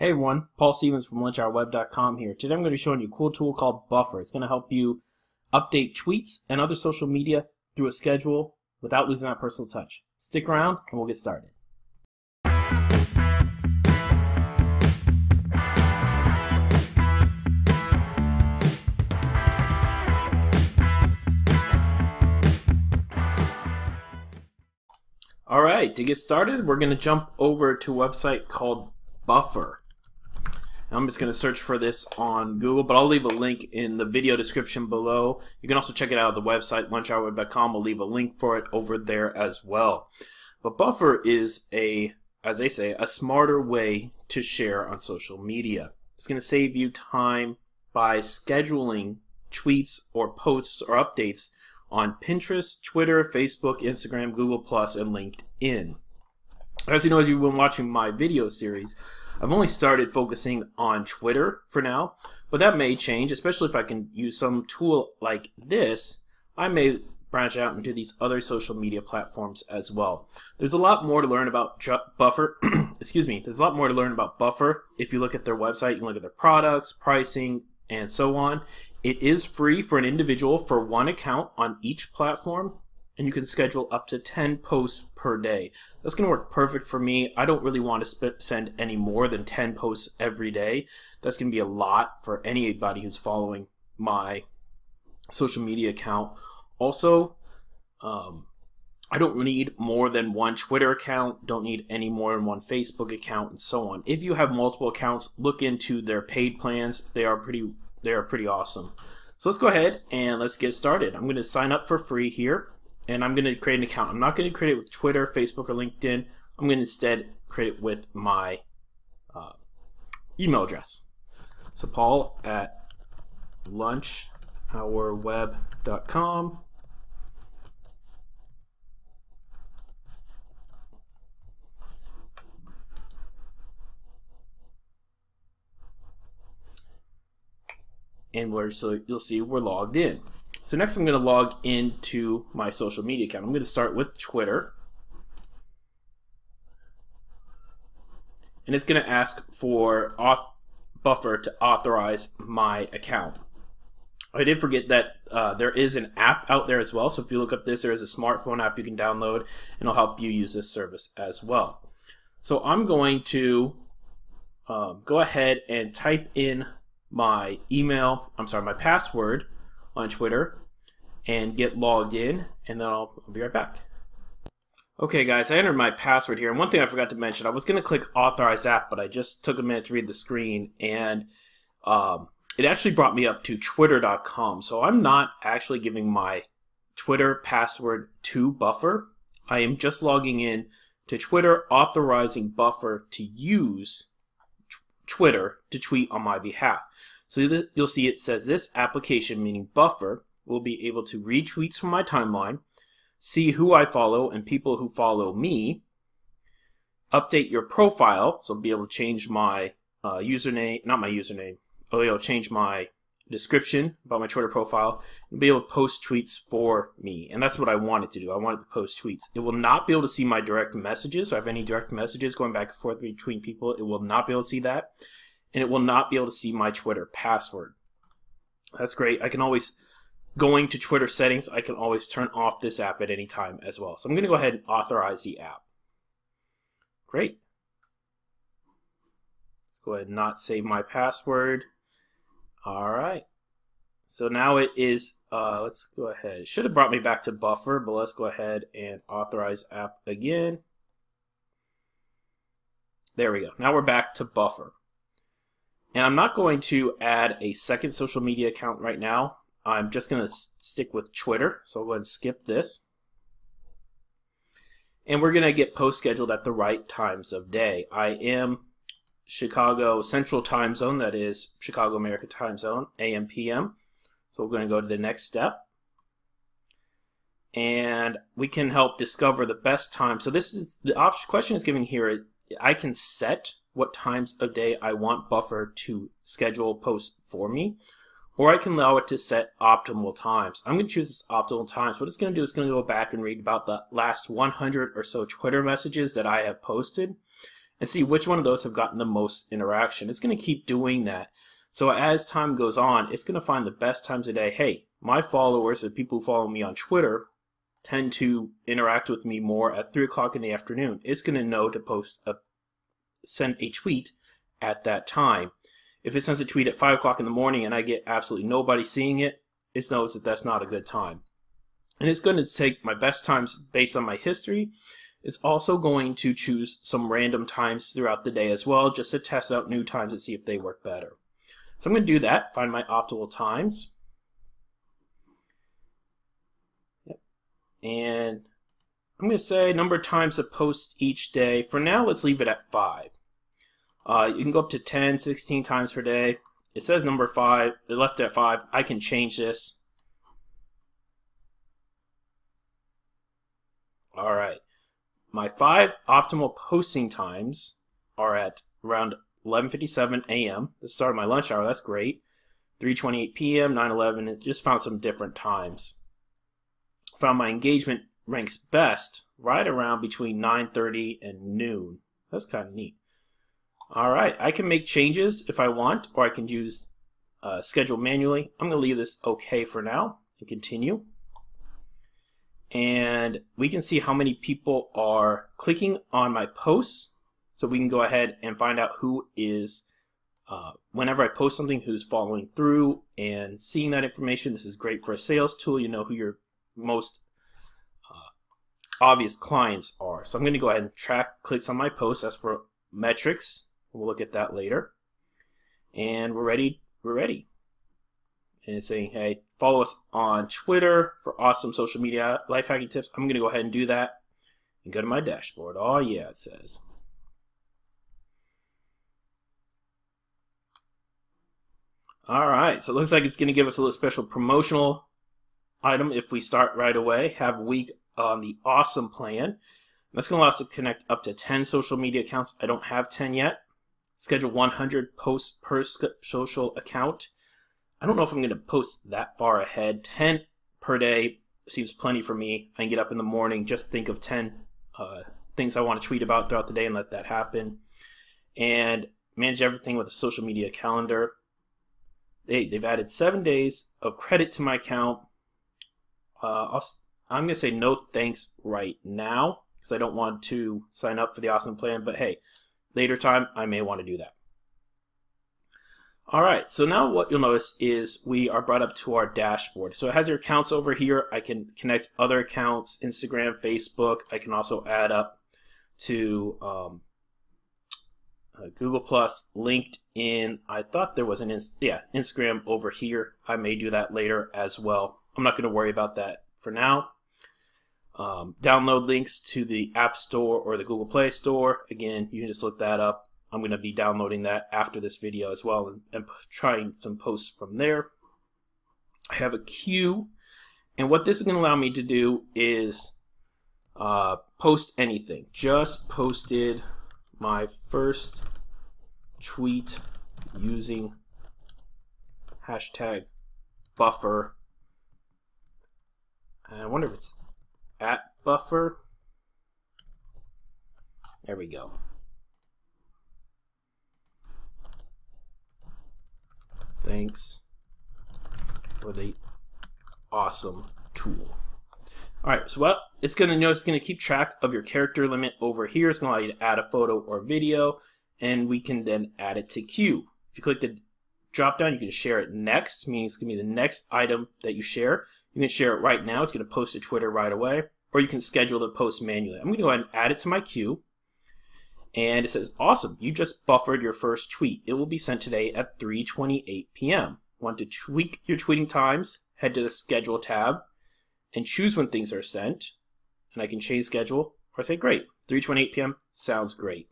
Hey everyone, Paul Stevens from lunchhourweb.com here. Today I'm going to be showing you a cool tool called Buffer. It's going to help you update tweets and other social media through a schedule without losing that personal touch. Stick around and we'll get started. Alright, to get started, we're going to jump over to a website called Buffer. I'm just going to search for this on Google, but I'll leave a link in the video description below. You can also check it out on the website, lunchhourweb.com. I'll leave a link for it over there as well. But Buffer is a, as they say, a smarter way to share on social media. It's going to save you time by scheduling tweets or posts or updates on Pinterest, Twitter, Facebook, Instagram, Google+, and LinkedIn. As you know, as you've been watching my video series, I've only started focusing on Twitter for now, but that may change, especially if I can use some tool like this. I may branch out into these other social media platforms as well. There's a lot more to learn about Buffer. Excuse me. There's a lot more to learn about Buffer. If you look at their website, you can look at their products, pricing, and so on. It is free for an individual for one account on each platform, and you can schedule up to 10 posts per day. That's going to work perfect for me. I don't really want to send any more than 10 posts every day. That's going to be a lot for anybody who's following my social media account. Also, um, I don't need more than one Twitter account, don't need any more than one Facebook account, and so on. If you have multiple accounts, look into their paid plans. They are pretty they are pretty awesome. So let's go ahead and let's get started. I'm going to sign up for free here and I'm going to create an account. I'm not going to create it with Twitter, Facebook, or LinkedIn. I'm going to instead create it with my uh, email address. So Paul at lunchhourweb.com. And we're, so you'll see we're logged in. So next I'm going to log into my social media account. I'm going to start with Twitter. And it's going to ask for auth Buffer to authorize my account. I did forget that uh, there is an app out there as well. So if you look up this, there is a smartphone app you can download and it'll help you use this service as well. So I'm going to um, go ahead and type in my email, I'm sorry, my password on Twitter and get logged in, and then I'll, I'll be right back. Okay guys, I entered my password here, and one thing I forgot to mention, I was going to click Authorize App, but I just took a minute to read the screen, and um, it actually brought me up to twitter.com, so I'm not actually giving my Twitter password to Buffer. I am just logging in to Twitter, authorizing Buffer to use Twitter to tweet on my behalf. So you'll see it says this application, meaning Buffer, will be able to read tweets from my timeline, see who I follow and people who follow me, update your profile, so I'll be able to change my uh, username, not my username, oh, it'll change my description about my Twitter profile and be able to post tweets for me. And that's what I wanted to do. I wanted to post tweets. It will not be able to see my direct messages. So I have any direct messages going back and forth between people. It will not be able to see that and it will not be able to see my Twitter password. That's great. I can always, going to Twitter settings, I can always turn off this app at any time as well. So I'm going to go ahead and authorize the app. Great. Let's go ahead and not save my password. All right. So now it is, uh, let's go ahead. It should have brought me back to buffer, but let's go ahead and authorize app again. There we go. Now we're back to buffer. And I'm not going to add a second social media account right now. I'm just going to stick with Twitter. So I'll go ahead and skip this. And we're going to get post scheduled at the right times of day. I am Chicago Central Time Zone, that is Chicago America Time Zone, AM PM. So we're going to go to the next step. And we can help discover the best time. So this is the option question is giving here. I can set what times of day I want Buffer to schedule posts for me, or I can allow it to set optimal times. I'm going to choose this optimal times. What it's going to do is going to go back and read about the last 100 or so Twitter messages that I have posted, and see which one of those have gotten the most interaction. It's going to keep doing that. So as time goes on, it's going to find the best times of day. Hey, my followers, the people who follow me on Twitter, tend to interact with me more at 3 o'clock in the afternoon. It's going to know to post a send a tweet at that time. If it sends a tweet at 5 o'clock in the morning and I get absolutely nobody seeing it, it knows that that's not a good time. And it's going to take my best times based on my history. It's also going to choose some random times throughout the day as well, just to test out new times and see if they work better. So I'm going to do that, find my optimal times. And I'm going to say number of times of posts each day. For now, let's leave it at 5. Uh, you can go up to 10, 16 times per day. It says number 5. It left at 5. I can change this. All right. My five optimal posting times are at around 11:57 a.m. the start of my lunch hour. That's great. 3:28 p.m., 9:11. It just found some different times. Found my engagement ranks best right around between 9:30 and noon. That's kind of neat. All right, I can make changes if I want, or I can use uh, schedule manually. I'm to leave this okay for now and continue and we can see how many people are clicking on my posts. So we can go ahead and find out who is, uh, whenever I post something, who's following through and seeing that information. This is great for a sales tool. You know who your most uh, obvious clients are. So I'm going to go ahead and track clicks on my posts. That's for metrics. We'll look at that later. And we're ready. We're ready and saying, hey, follow us on Twitter for awesome social media life hacking tips. I'm going to go ahead and do that and go to my dashboard. Oh, yeah, it says. All right, so it looks like it's going to give us a little special promotional item if we start right away. Have a week on the awesome plan. That's going to allow us to connect up to 10 social media accounts. I don't have 10 yet. Schedule 100 posts per social account. I don't know if I'm going to post that far ahead. 10 per day seems plenty for me. I can get up in the morning, just think of 10 uh, things I want to tweet about throughout the day and let that happen. And manage everything with a social media calendar. They, they've added seven days of credit to my account. Uh, i am going to say no thanks right now because I don't want to sign up for the awesome plan. But hey, later time, I may want to do that. All right, so now what you'll notice is we are brought up to our dashboard. So it has your accounts over here. I can connect other accounts, Instagram, Facebook. I can also add up to um, uh, Google Plus, LinkedIn. I thought there was an yeah Instagram over here. I may do that later as well. I'm not going to worry about that for now. Um, download links to the App Store or the Google Play Store. Again, you can just look that up. I'm going to be downloading that after this video as well and, and trying some posts from there. I have a queue, and what this is going to allow me to do is uh, post anything. Just posted my first tweet using hashtag buffer. And I wonder if it's at buffer. There we go. Thanks for the awesome tool. All right, so what it's going to know it's going to keep track of your character limit over here. It's going to allow you to add a photo or video, and we can then add it to queue. If you click the drop down, you can share it next, meaning it's going to be the next item that you share. You can share it right now. It's going to post to Twitter right away, or you can schedule the post manually. I'm going to go ahead and add it to my queue and it says, awesome, you just buffered your first tweet. It will be sent today at 3.28 p.m. Want to tweak your tweeting times? Head to the schedule tab and choose when things are sent. And I can change schedule or say, great, 3.28 p.m. sounds great.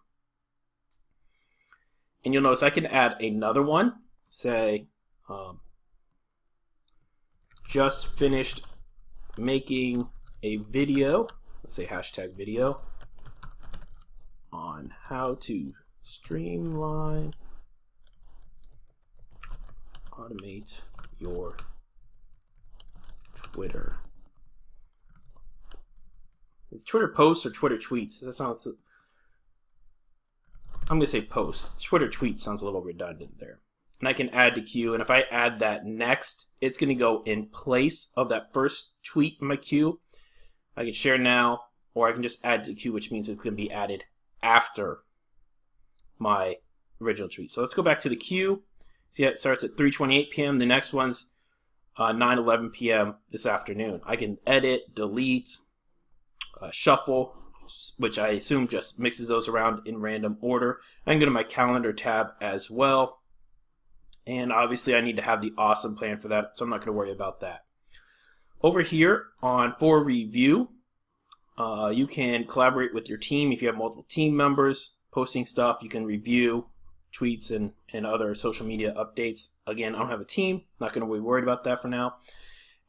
And you'll notice I can add another one, say, um, just finished making a video, let's say hashtag video, on how to streamline, automate your Twitter. Is Twitter posts or Twitter tweets? Does that sound I'm to say post. Twitter tweet sounds a little redundant there. And I can add to queue. And if I add that next, it's going to go in place of that first tweet in my queue. I can share now, or I can just add to queue, which means it's going to be added after my original tweet. So let's go back to the queue. See, it starts at 3:28 p.m. The next one's uh, 9:11 p.m. this afternoon. I can edit, delete, uh, shuffle, which I assume just mixes those around in random order. I can go to my calendar tab as well. And obviously I need to have the awesome plan for that, so I'm not going to worry about that. Over here on for review, uh, you can collaborate with your team if you have multiple team members posting stuff. You can review tweets and, and other social media updates. Again, I don't have a team, not going to be worried about that for now.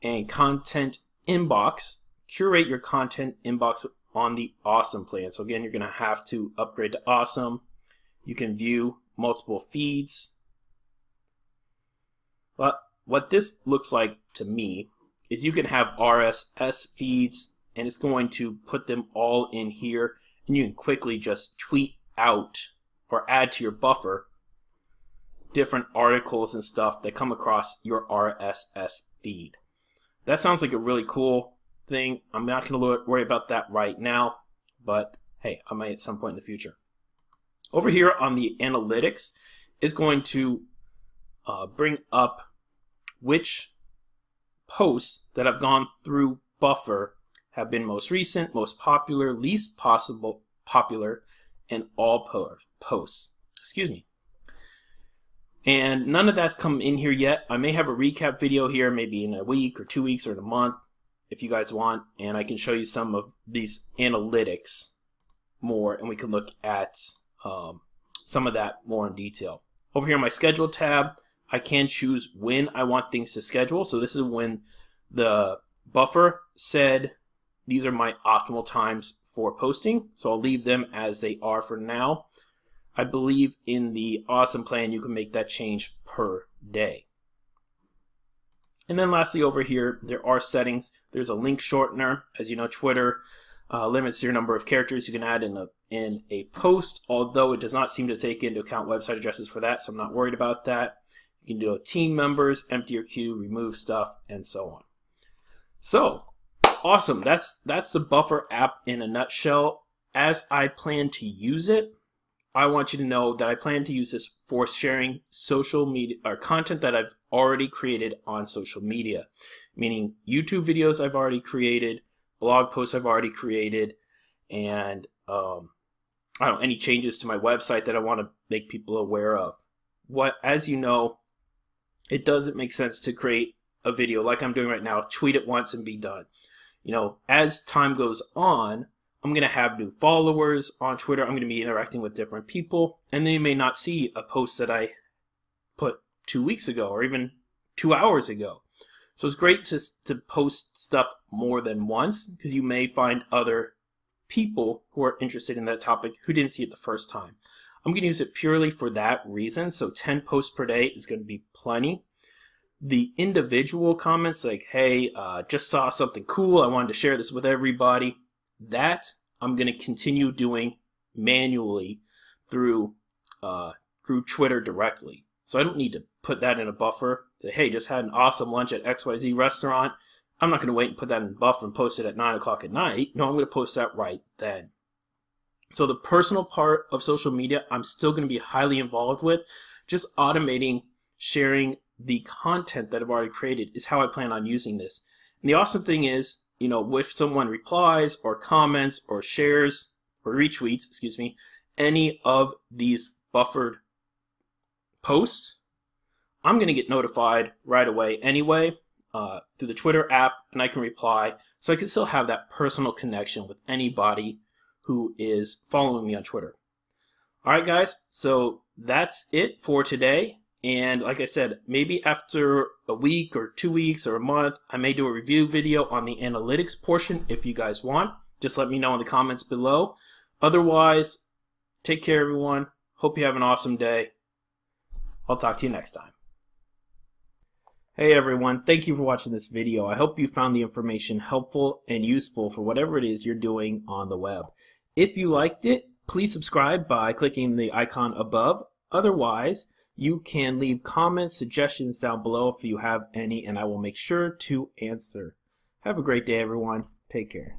And content inbox, curate your content inbox on the awesome plan. So again, you're going to have to upgrade to awesome. You can view multiple feeds. But what this looks like to me is you can have RSS feeds and it's going to put them all in here and you can quickly just tweet out or add to your buffer different articles and stuff that come across your RSS feed. That sounds like a really cool thing. I'm not going to worry about that right now, but hey, I might at some point in the future. Over here on the analytics is going to uh, bring up which posts that have gone through buffer have been most recent, most popular, least possible popular, and all po posts. Excuse me. And none of that's come in here yet. I may have a recap video here, maybe in a week or two weeks or in a month, if you guys want, and I can show you some of these analytics more, and we can look at um, some of that more in detail. Over here in my schedule tab, I can choose when I want things to schedule. So this is when the buffer said these are my optimal times for posting. So I'll leave them as they are for now. I believe in the awesome plan you can make that change per day. And then lastly over here, there are settings. There's a link shortener. As you know, Twitter uh, limits your number of characters you can add in a, in a post, although it does not seem to take into account website addresses for that, so I'm not worried about that. You can do a team members, empty your queue, remove stuff, and so on. So, awesome. That's that's the Buffer app in a nutshell. As I plan to use it, I want you to know that I plan to use this for sharing social media or content that I've already created on social media, meaning YouTube videos I've already created, blog posts I've already created, and um, I don't know any changes to my website that I want to make people aware of. What, as you know, it doesn't make sense to create a video like I'm doing right now, tweet it once and be done. You know, as time goes on, I'm going to have new followers on Twitter. I'm going to be interacting with different people, and they may not see a post that I put two weeks ago or even two hours ago. So it's great to, to post stuff more than once because you may find other people who are interested in that topic who didn't see it the first time. I'm going to use it purely for that reason. So 10 posts per day is going to be plenty. The individual comments like, hey, uh, just saw something cool. I wanted to share this with everybody. That I'm going to continue doing manually through uh, through Twitter directly. So I don't need to put that in a buffer. Say, hey, just had an awesome lunch at XYZ restaurant. I'm not going to wait and put that in a buffer and post it at 9 o'clock at night. No, I'm going to post that right then. So the personal part of social media, I'm still going to be highly involved with. Just automating sharing the content that I've already created is how I plan on using this. And the awesome thing is, you know, if someone replies or comments or shares or retweets, excuse me, any of these buffered posts, I'm going to get notified right away anyway uh, through the Twitter app, and I can reply. So I can still have that personal connection with anybody who is following me on Twitter. All right, guys, so that's it for today. And like I said, maybe after a week or two weeks or a month, I may do a review video on the analytics portion if you guys want. Just let me know in the comments below. Otherwise, take care, everyone. Hope you have an awesome day. I'll talk to you next time. Hey everyone, thank you for watching this video. I hope you found the information helpful and useful for whatever it is you're doing on the web. If you liked it, Please subscribe by clicking the icon above. Otherwise, you can leave comments, suggestions down below if you have any, and I will make sure to answer. Have a great day, everyone. Take care.